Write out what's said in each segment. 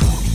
What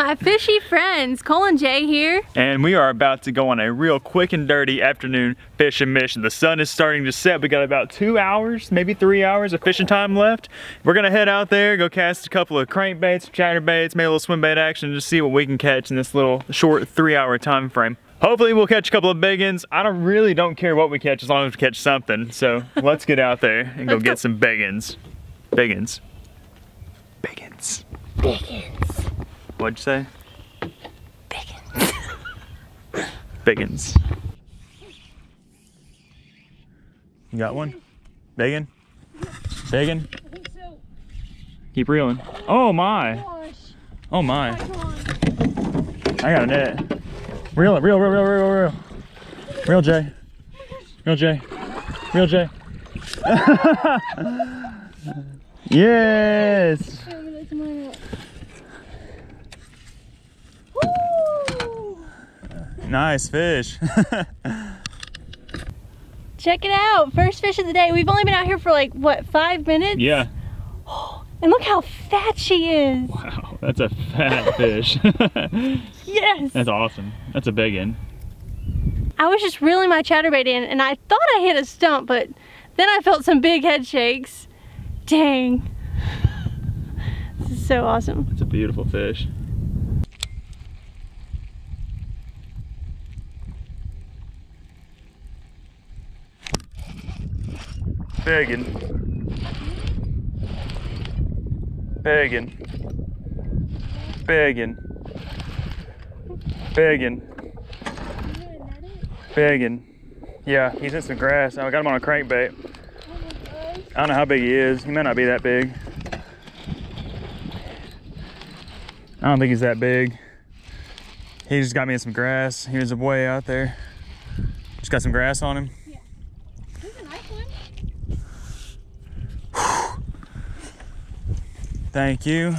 my fishy friends? Cole and Jay here. And we are about to go on a real quick and dirty afternoon fishing mission. The sun is starting to set. We got about two hours, maybe three hours of fishing time left. We're gonna head out there, go cast a couple of crankbaits, chatterbaits, maybe a little swim bait action, just see what we can catch in this little short three hour time frame. Hopefully we'll catch a couple of big ones. I don't really don't care what we catch as long as we catch something. So let's get out there and go get some big ones. Big ones. Big ones. Biggins. What'd you say? Biggins. Biggins. You got one? Biggin? Biggin? Keep reeling. Oh my! Oh my! I got a net. Reel it, reel, reel, reel, reel, reel. Reel Jay. Reel Jay. Reel Jay. yes! Nice fish. Check it out. First fish of the day. We've only been out here for like, what, five minutes? yeah. And look how fat she is. Wow, that's a fat fish. Yes. that's awesome. That's a big one. I was just reeling my chatterbait in and I thought I hit a stump, but then I felt some big head shakes. Dang. This is so awesome. It's a beautiful fish. Begging. Begging. Begging. Begging. Begging. Yeah, he's in some grass. Oh, I got him on a crankbait. I don't know how big he is. He may not be that big. I don't think he's that big. He just got me in some grass. He was way out there. Just got some grass on him. Thank you.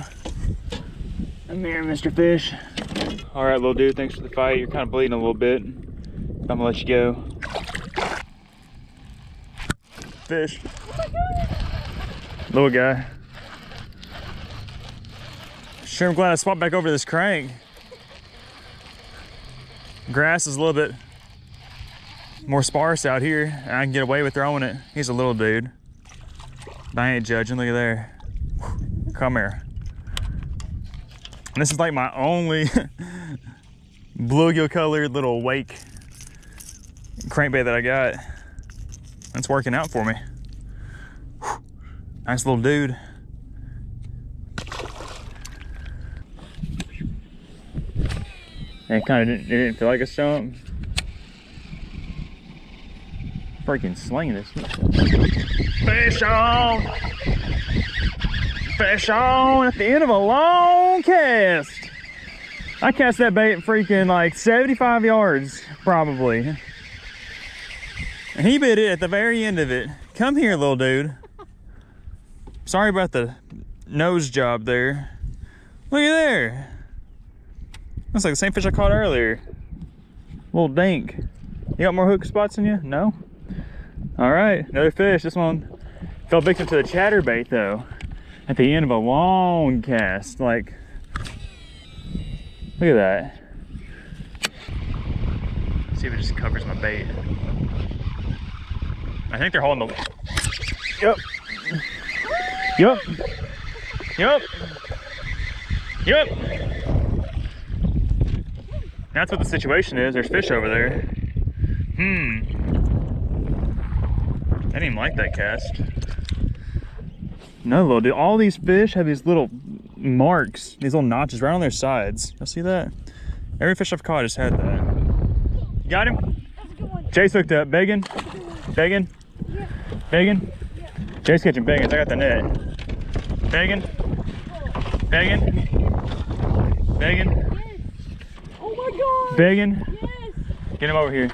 I'm here, Mr. Fish. All right, little dude, thanks for the fight. You're kind of bleeding a little bit. I'm gonna let you go. Fish. Oh little guy. Sure, I'm glad I swapped back over to this crank. Grass is a little bit more sparse out here, and I can get away with throwing it. He's a little dude. But I ain't judging. Look at there. Come here. And this is like my only bluegill colored little wake crankbait that I got. It's working out for me. Nice little dude. It kind of didn't, it didn't feel like a stump. Freaking slinging this. Fish on! Fish on at the end of a long cast. I cast that bait freaking like 75 yards, probably. And he bit it at the very end of it. Come here, little dude. Sorry about the nose job there. Look at there. That's like the same fish I caught earlier. Little dink. You got more hook spots in you? No? All right, another fish. This one fell victim to the chatterbait though. At the end of a long cast. Like, look at that. see if it just covers my bait. I think they're holding the. Yep. Yep. Yep. Yep. That's what the situation is. There's fish over there. Hmm. I didn't even like that cast. No, little dude. All these fish have these little marks, these little notches right on their sides. Y'all see that? Every fish I've caught has had that. You got him? Chase hooked up. Begging? Begging? Begging? Chase catching begging. I got the net. Begging? Begging? Begging? Oh my god. Begging? Yes. Get him over here.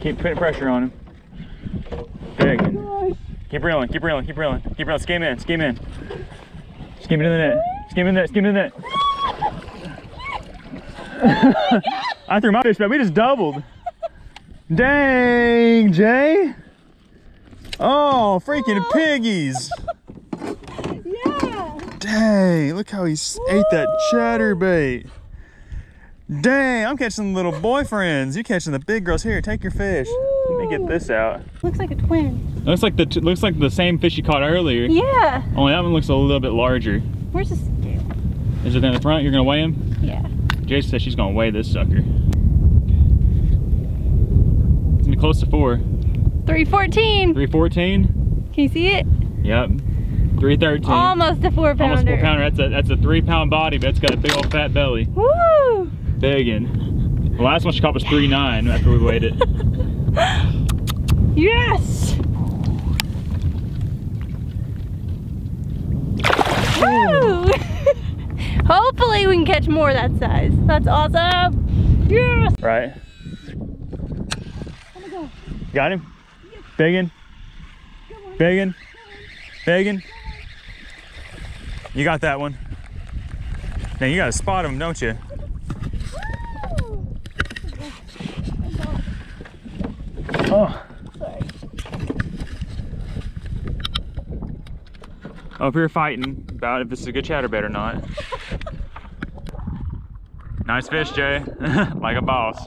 Keep putting pressure on him. Keep reeling, keep reeling, keep reeling, keep reeling. Skim in, skim in. Skim into the net. Skim in the net, skim in the net. I threw my fish back. We just doubled. Dang, Jay. Oh, freaking piggies. Yeah. Dang, look how he s- ate that chatterbait. Dang, I'm catching little boyfriends. You catching the big girls. Here, take your fish. Me get this out. Looks like a twin. Looks like the t- looks like the same fish you caught earlier. Yeah. Only that one looks a little bit larger. Where's the scale? Is it in the front? You're gonna weigh him? Yeah. Jason says she's gonna weigh this sucker. It's gonna be close to four. 314. 314? Can you see it? Yep. 313. Almost a four pounder. Almost four pounder. That's a that's a three pound body, but it's got a big old fat belly. Woo! Biggin. The last one she caught was three nine after we weighed it. Yes! Woo! Hopefully we can catch more that size. That's awesome. Yes! Right. God. Got him? Biggin. Biggin. Biggin. You got that one. Now you gotta spot him, don't you? Oh. Up here fighting about if this is a good chatterbait or not. nice fish, Jay. like a boss.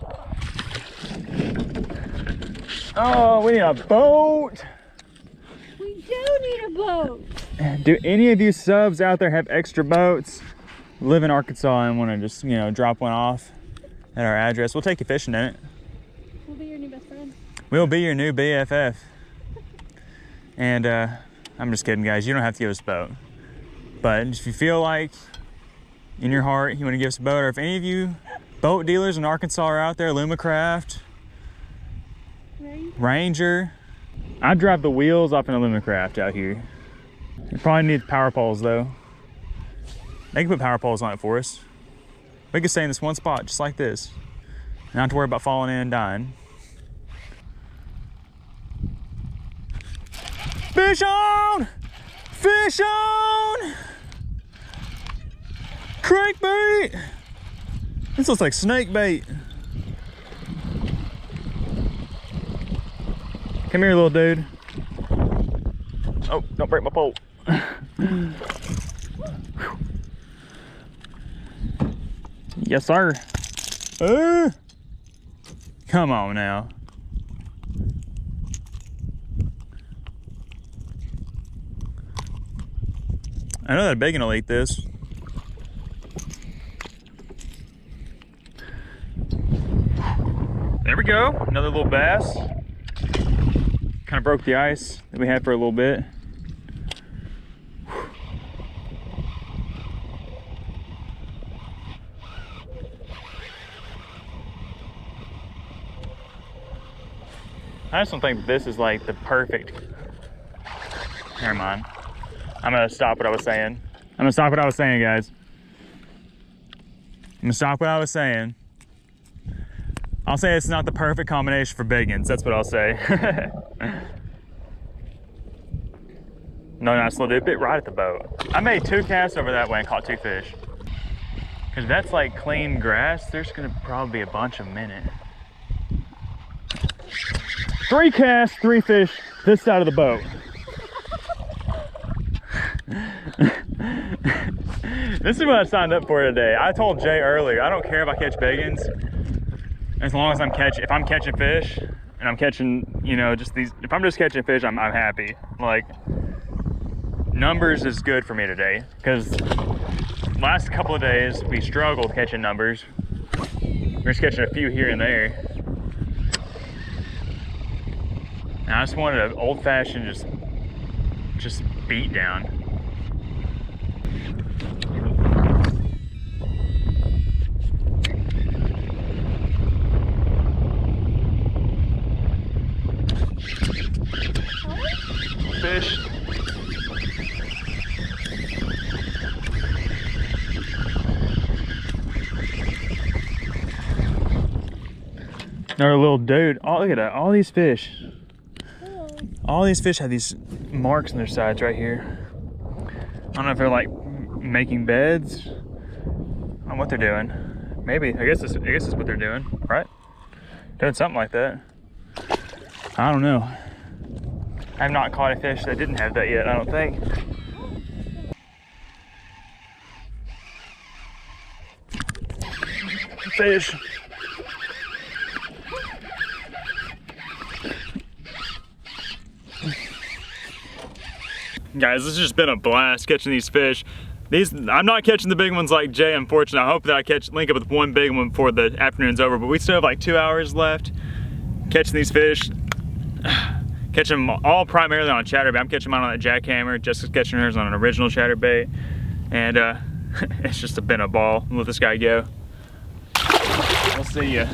Oh, we need a boat. We do need a boat. Do any of you subs out there have extra boats? Live in Arkansas and want to just, you know, drop one off at our address? We'll take you fishing in it. We'll be your new best friend. We'll be your new BFF. And uh, I'm just kidding, guys. You don't have to give us a boat. But if you feel like in your heart you want to give us a boat, or if any of you boat dealers in Arkansas are out there, Alumacraft? Ranger, I drive the wheels off in a Alumacraft out here. You probably need power poles though. They can put power poles on it for us. We can stay in this one spot just like this. Not have to worry about falling in and dying. Fish on! Fish on! Crankbait! This looks like snake bait. Come here, little dude. Oh, don't break my pole. yes, sir. Uh, come on now. I know that bacon will eat this. There we go. Another little bass kind of broke the ice that we had for a little bit. I just don't think this is like the perfect. Never mind. I'm gonna stop what I was saying. I'm gonna stop what I was saying, guys. I'm gonna stop what I was saying. I'll say it's not the perfect combination for biggins. That's what I'll say. no, nice little dude. Bit right at the boat. I made two casts over that way and caught two fish. Cause that's like clean grass. There's gonna probably be a bunch of it. Three casts, three fish this side of the boat. This is what I signed up for today. I told Jay earlier, I don't care if I catch biggins as long as I'm catching, if I'm catching fish and I'm catching, you know, just these, if I'm just catching fish, I'm, I'm happy. Like, numbers is good for me today because last couple of days we struggled catching numbers. We're just catching a few here and there. And I just wanted an old fashioned, just, just beat down. Another little dude. Oh, look at that. All these fish. All these fish have these marks on their sides right here. I don't know if they're like making beds. Don't what they're doing. Maybe, I guess this, I guess that's what they're doing, right? Doing something like that. I don't know. I have not caught a fish that didn't have that yet, I don't think. Fish. Guys, this has just been a blast catching these fish. These, I'm not catching the big ones like Jay, unfortunately. I hope that I catch link up with one big one before the afternoon's over, but we still have like two hours left catching these fish. catching them all primarily on chatterbait. I'm catching mine on a jackhammer. Jessica's catching hers on an original chatterbait. And uh, it's just been a ball. Let this guy go. We'll see ya.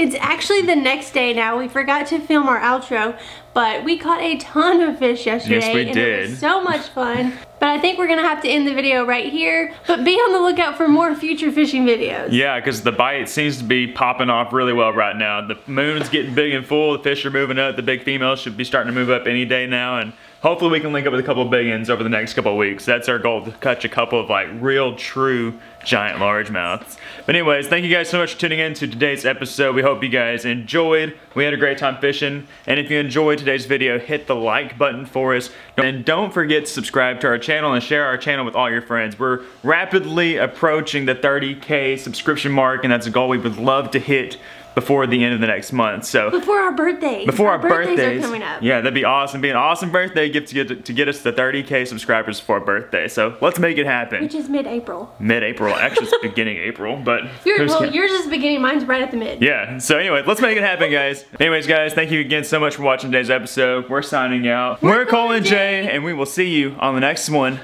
It's actually the next day now. We forgot to film our outro, but we caught a ton of fish yesterday. Yes, we and did. It was so much fun. but I think we're gonna have to end the video right here, but be on the lookout for more future fishing videos. Yeah, because the bite seems to be popping off really well right now. The moon's getting big and full, the fish are moving up, the big females should be starting to move up any day now, and hopefully we can link up with a couple of big ones over the next couple of weeks. That's our goal, to catch a couple of like real, true, giant largemouths. But anyways, thank you guys so much for tuning in to today's episode. We hope you guys enjoyed. We had a great time fishing. And if you enjoyed today's video, hit the like button for us. And don't forget to subscribe to our channel and share our channel with all your friends. We're rapidly approaching the 30K subscription mark, and that's a goal we would love to hit before the end of the next month. So Before our birthdays. before our, birthdays, birthdays, are coming up. yeah, that'd be awesome. Be an awesome birthday gift to get to get us the 30k subscribers for our birthday. So let's make it happen. Which is mid-April. Mid-April, actually it's beginning April, but Your, who's well, count- yours is beginning, mine's right at the mid. yeah. So anyway, let's make it happen, guys. Anyways, guys, thank you again so much for watching today's episode. We're signing out. We're, Cole and Jay, and we will see you on the next one.